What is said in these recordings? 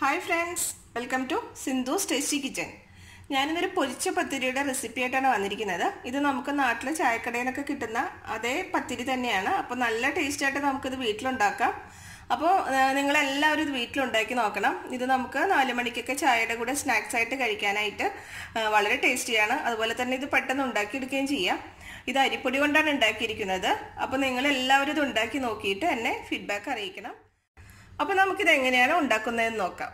Hi friends welcome to Sindhu tasty kitchen ഞാനിന്നൊരു പൊരിച്ച പത്തിരിയുടെ recipe ആയിട്ടാണ് വന്നിരിക്കുന്നത്. ഇത് നമുക്ക് നാട്ടിലെ ചായക്കടയിലൊക്കെ കിട്ടുന്ന അതേ പത്തിരി തന്നെയാണ്. അപ്പോൾ നല്ല ടേസ്റ്റ് ആയിട്ട് നമുക്കിത് വീട്ടിലുണ്ടാക്കാം. അപ്പോൾ നിങ്ങളെല്ലാവരും ഇത് വീട്ടിലുണ്ടാക്കി നോക്കണം. ഇത് നമുക്ക് നാല് മണിക്കൊക്കെ ചായയുടെ കൂടെ സ്നാക്സ് ആയിട്ട് കഴിക്കാനായിട്ട് വളരെ ടേസ്റ്റിയാണ് അതുപോലെ തന്നെ ഇത് പെട്ടെന്ന് ഉണ്ടാക്കിയെടുക്കുകയും ചെയ്യാം. ഇത് അരിപ്പൊടി കൊണ്ടാണ് ഉണ്ടാക്കിയിരിക്കുന്നത്. അപ്പോൾ നിങ്ങളെല്ലാവരും ഇത് ഉണ്ടാക്കി നോക്കിയിട്ട് എന്നെ ഫീഡ്ബാക്ക് അറിയിക്കണം. അപ്പോൾ നമുക്കിത് എങ്ങനെയാണ് ഉണ്ടാക്കുന്നതെന്ന് നോക്കാം.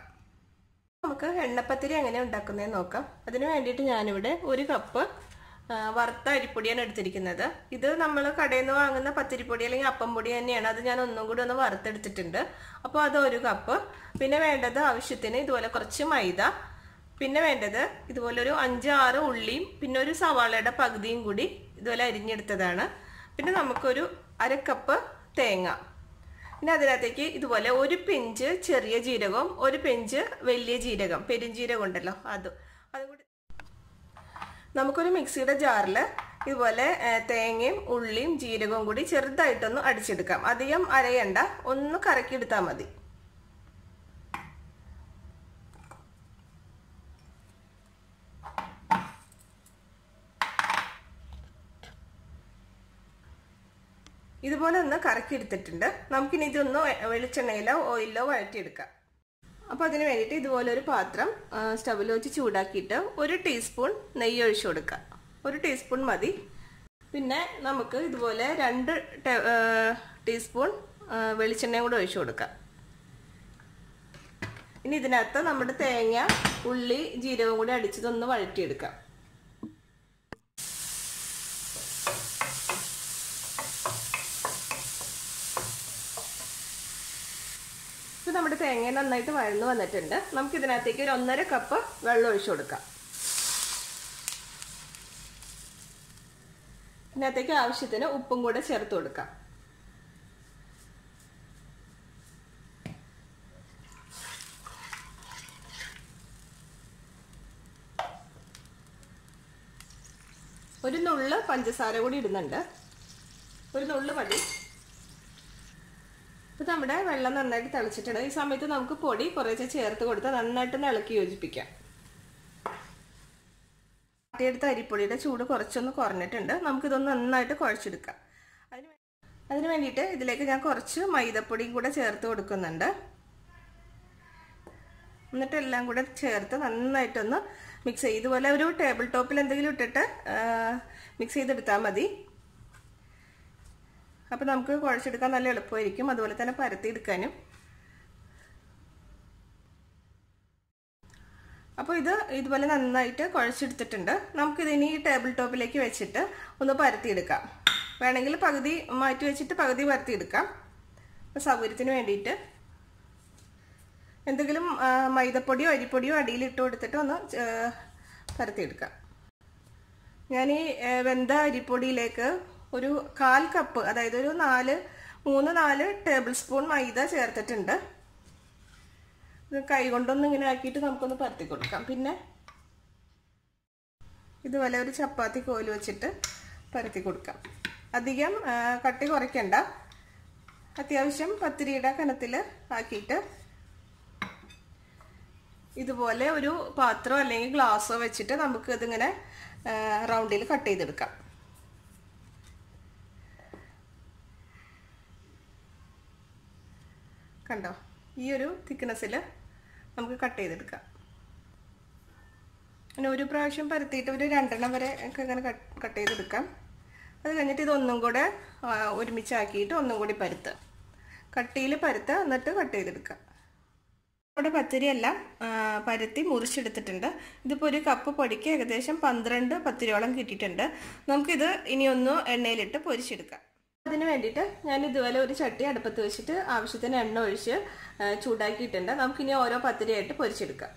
നമുക്ക് എണ്ണപ്പത്തിരി എങ്ങനെ ഉണ്ടാക്കുന്നതെന്ന് നോക്കാം. അതിന് വേണ്ടിയിട്ട് ഞാനിവിടെ ഒരു കപ്പ് വറുത്ത അരിപ്പൊടിയാണ് എടുത്തിരിക്കുന്നത്. ഇത് നമ്മൾ കടയിൽ നിന്ന് വാങ്ങുന്ന പത്തിരിപ്പൊടി അല്ലെങ്കിൽ അപ്പം പൊടി തന്നെയാണ്. അത് ഞാൻ ഒന്നും കൂടി ഒന്ന് വറുത്തെടുത്തിട്ടുണ്ട്. അപ്പോൾ അത് ഒരു കപ്പ്. പിന്നെ വേണ്ടത് ആവശ്യത്തിന് ഇതുപോലെ കുറച്ച് മൈദ. പിന്നെ വേണ്ടത് ഇതുപോലെ ഒരു അഞ്ച് ആറ് ഉള്ളിയും പിന്നെ ഒരു സവാളയുടെ പകുതിയും കൂടി ഇതുപോലെ അരിഞ്ഞെടുത്തതാണ്. പിന്നെ നമുക്കൊരു അരക്കപ്പ് കപ്പ് തേങ്ങ. പിന്നെ അതിനകത്തേക്ക് ഇതുപോലെ ഒരു പിഞ്ച് ചെറിയ ജീരകവും ഒരു പിഞ്ച് വലിയ ജീരകം പെരുംജീരകം ഉണ്ടല്ലോ അതും. അതുകൂടി നമുക്കൊരു മിക്സിയുടെ ജാറിൽ ഇതുപോലെ തേങ്ങയും ഉള്ളിയും ജീരകവും കൂടി ചെറുതായിട്ടൊന്ന് അടിച്ചെടുക്കാം. അധികം അരയണ്ട. ഒന്ന് കറക്കിയെടുത്താൽ മതി. ഇതുപോലെ ഒന്ന് കറക്കി എടുത്തിട്ടുണ്ട് നമുക്കിനി ഇതൊന്ന് വെളിച്ചെണ്ണയിലോ ഓയിലോ വഴറ്റിയെടുക്കാം. അപ്പോൾ അതിന് വേണ്ടിയിട്ട് ഇതുപോലെ ഒരു പാത്രം സ്റ്റവിൽ വെച്ച് ചൂടാക്കിയിട്ട് ഒരു ടീസ്പൂൺ നെയ്യ് ഒഴിച്ചു കൊടുക്കുക ഒരു ടീസ്പൂൺ മതി. പിന്നെ നമുക്ക് ഇതുപോലെ രണ്ട് ടീസ്പൂൺ വെളിച്ചെണ്ണയും കൂടെ ഒഴിച്ചു കൊടുക്കാം. ഇനി ഇതിനകത്ത് നമ്മുടെ തേങ്ങ ഉള്ളി ജീരകം കൂടി അടിച്ചതൊന്ന് വഴറ്റിയെടുക്കാം. ഇപ്പൊ നമ്മുടെ തേങ്ങ നന്നായിട്ട് വഴന്നു വന്നിട്ടുണ്ട്. നമുക്ക് ഇതിനകത്തേക്ക് ഒരു ഒന്നര കപ്പ് വെള്ളം ഒഴിച്ചു കൊടുക്കാം. ഇതിനകത്തേക്ക് ആവശ്യത്തിന് ഉപ്പും കൂടെ ചേർത്ത് കൊടുക്കാം. ഒരു നുള്ള് പഞ്ചസാര കൂടി ഇടുന്നുണ്ട്. ഒരു നുള്ള് മതി. ഇപ്പം നമ്മുടെ വെള്ളം നന്നായിട്ട് തിളച്ചിട്ടുണ്ട്. ഈ സമയത്ത് നമുക്ക് പൊടി കുറേശ്ശെ ചേർത്ത് കൊടുത്ത് നന്നായിട്ട് ഇളക്കി യോജിപ്പിക്കാം. ആട്ടിയെടുത്ത അരിപ്പൊടിയുടെ ചൂട് കുറച്ചൊന്ന് കുറഞ്ഞിട്ടുണ്ട്. നമുക്കിതൊന്ന് നന്നായിട്ട് കുഴച്ചെടുക്കാം. അതിന് അതിന് വേണ്ടിയിട്ട് ഇതിലേക്ക് ഞാൻ കുറച്ച് മൈദപ്പൊടിയും കൂടെ ചേർത്ത് കൊടുക്കുന്നുണ്ട്. എന്നിട്ട് എല്ലാം കൂടെ ചേർത്ത് നന്നായിട്ടൊന്ന് മിക്സ് ചെയ്ത് ഇതുപോലെ ഒരു ടേബിൾ ടോപ്പിൽ എന്തെങ്കിലും ഇട്ടിട്ട് മിക്സ് ചെയ്തെടുത്താൽ മതി. അപ്പോൾ നമുക്ക് കുഴച്ചെടുക്കാൻ നല്ല എളുപ്പമായിരിക്കും. അതുപോലെ തന്നെ പരത്തിയെടുക്കാനും. അപ്പോൾ ഇത് ഇതുപോലെ നന്നായിട്ട് കുഴച്ചെടുത്തിട്ടുണ്ട്. നമുക്കിതിനി ഈ ടേബിൾ ടോപ്പിലേക്ക് വെച്ചിട്ട് ഒന്ന് പരത്തിയെടുക്കാം. വേണമെങ്കിൽ പകുതി മാറ്റി വെച്ചിട്ട് പകുതി പരത്തിയെടുക്കാം. അപ്പോൾ സൗകര്യത്തിന് വേണ്ടിയിട്ട്. എന്തെങ്കിലും മൈദപ്പൊടിയോ അരിപ്പൊടിയോ അടിയിൽ ഇട്ട് കൊടുത്തിട്ട് ഒന്ന് പരത്തിയെടുക്കാം. ഞാൻ ഈ വെന്ത അരിപ്പൊടിയിലേക്ക് ഒരു കാൽ കപ്പ് അതായത് ഒരു നാല് മൂന്ന് നാല് ടേബിൾ സ്പൂൺ മൈദ ചേർത്തിട്ടുണ്ട്. ഇത് കൈ കൊണ്ടൊന്ന് ഇങ്ങനെ ആക്കിയിട്ട് നമുക്കൊന്ന് പരത്തി കൊടുക്കാം. പിന്നെ ഇതുപോലെ ഒരു ചപ്പാത്തി കോൽ വെച്ചിട്ട് പരത്തി കൊടുക്കാം. അധികം കട്ടി കുറയ്ക്കണ്ട. അത്യാവശ്യം പത്തിരിയുടെ കനത്തിൽ ആക്കിയിട്ട് ഇതുപോലെ ഒരു പാത്രം അല്ലെങ്കിൽ ഗ്ലാസ്സോ വെച്ചിട്ട് നമുക്ക് ഇതിങ്ങനെ റൗണ്ടിൽ കട്ട് ചെയ്തെടുക്കാം. കണ്ടോ? ഈ ഒരു തിക്നെസ്സിൽ നമുക്ക് കട്ട് ചെയ്തെടുക്കാം. പിന്നെ ഒരു പ്രാവശ്യം പരത്തിയിട്ട് ഒരു രണ്ടെണ്ണം വരെ ഒക്കെ ഇങ്ങനെ കട്ട് ചെയ്തെടുക്കാം. അത് കഴിഞ്ഞിട്ട് ഇതൊന്നും കൂടെ ഒരുമിച്ചാക്കിയിട്ട് ഒന്നും കൂടി പരുത്ത് കട്ടിയിൽ പരുത്ത് എന്നിട്ട് കട്ട് ചെയ്തെടുക്കാം. നമ്മുടെ പത്തിരിയെല്ലാം പരത്തി മുറിച്ചെടുത്തിട്ടുണ്ട്. ഇതിപ്പോൾ ഒരു കപ്പ് പൊടിക്ക് ഏകദേശം പന്ത്രണ്ട് പത്തിരിയോളം കിട്ടിയിട്ടുണ്ട്. നമുക്കിത് ഇനിയൊന്ന് എണ്ണയിലിട്ട് പൊരിച്ചെടുക്കാം. അതിന് വേണ്ടിയിട്ട് ഞാൻ ഇതുപോലെ ഒരു ചട്ടി അടുപ്പത്ത് വെച്ചിട്ട് ആവശ്യത്തിന് എണ്ണ ഒഴിച്ച് ചൂടാക്കിയിട്ടുണ്ട്. നമുക്കിനി ഓരോ പത്തിരിയായിട്ട് പൊരിച്ചെടുക്കാം.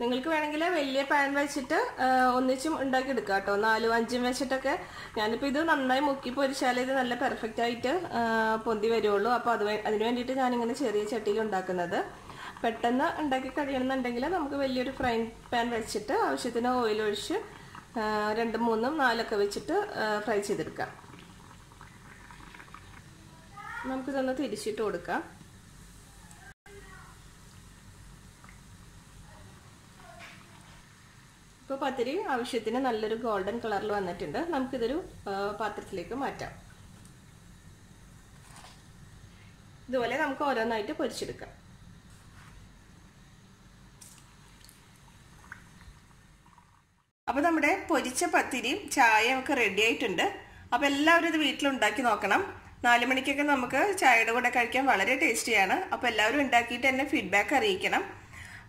നിങ്ങൾക്ക് വേണമെങ്കിൽ വലിയ പാൻ വെച്ചിട്ട് ഒന്നിച്ചും ഒന്നിച്ചും ഉണ്ടാക്കിയെടുക്കാം കേട്ടോ. നാലും അഞ്ചും വെച്ചിട്ടൊക്കെ. ഞാനിപ്പോൾ ഇത് നന്നായി മുക്കി പൊരിച്ചാലേ ഇത് നല്ല പെർഫെക്റ്റ് ആയിട്ട് പൊന്തി വരുള്ളൂ. അപ്പോൾ അത് അതിന് വേണ്ടിയിട്ട് ഞാനിങ്ങനെ ചെറിയ ചട്ടിയിൽ ഉണ്ടാക്കുന്നത്. പെട്ടെന്ന് ഉണ്ടാക്കി കഴിയണമെന്നുണ്ടെങ്കിൽ നമുക്ക് വലിയൊരു ഫ്രൈ പാൻ വെച്ചിട്ട് ആവശ്യത്തിന് ഓയിൽ ഒഴിച്ച് രണ്ടും മൂന്നും നാലൊക്കെ വെച്ചിട്ട് ഫ്രൈ ചെയ്തെടുക്കാം. നമുക്കിതൊന്ന് തിരിച്ചിട്ട് കൊടുക്കാം. ഇപ്പോൾ പത്തിരി ആവശ്യത്തിന് നല്ലൊരു ഗോൾഡൻ കളറിൽ വന്നിട്ടുണ്ട്. നമുക്കിതൊരു പാത്രത്തിലേക്ക് മാറ്റാം. ഇതുപോലെ നമുക്ക് ഓരോന്നായിട്ട് പൊരിച്ചെടുക്കാം. അപ്പോൾ നമ്മുടെ പൊരിച്ച പത്തിരിയും ചായയും ഒക്കെ റെഡി ആയിട്ടുണ്ട്. അപ്പോൾ എല്ലാവരും ഇത് വീട്ടിലുണ്ടാക്കി നോക്കണം. നാല് മണിക്കൊക്കെ നമുക്ക് ചായയുടെ കൂടെ കഴിക്കാൻ വളരെ ടേസ്റ്റിയാണ് അപ്പോൾ എല്ലാവരും ഉണ്ടാക്കിയിട്ട് എന്നെ ഫീഡ്ബാക്ക് അറിയിക്കണം.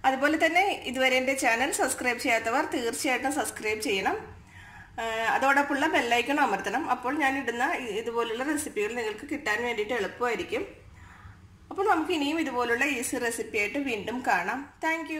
അതുപോലെ തന്നെ ഇതുവരെ എന്റെ ചാനൽ സബ്സ്ക്രൈബ് ചെയ്യാത്തവർ തീർച്ചയായിട്ടും സബ്സ്ക്രൈബ് ചെയ്യണം. അതോടൊപ്പമുള്ള ബെല്ലൈക്കൺ അമർത്തണം. അപ്പോൾ ഞാൻ ഇടുന്ന ഇതുപോലുള്ള റെസിപ്പികൾ നിങ്ങൾക്ക് കിട്ടാൻ വേണ്ടിയിട്ട് എളുപ്പമായിരിക്കും. അപ്പോൾ നമുക്ക് ഇനിയും ഇതുപോലുള്ള ഈസി റെസിപ്പിയായിട്ട് വീണ്ടും കാണാം. താങ്ക്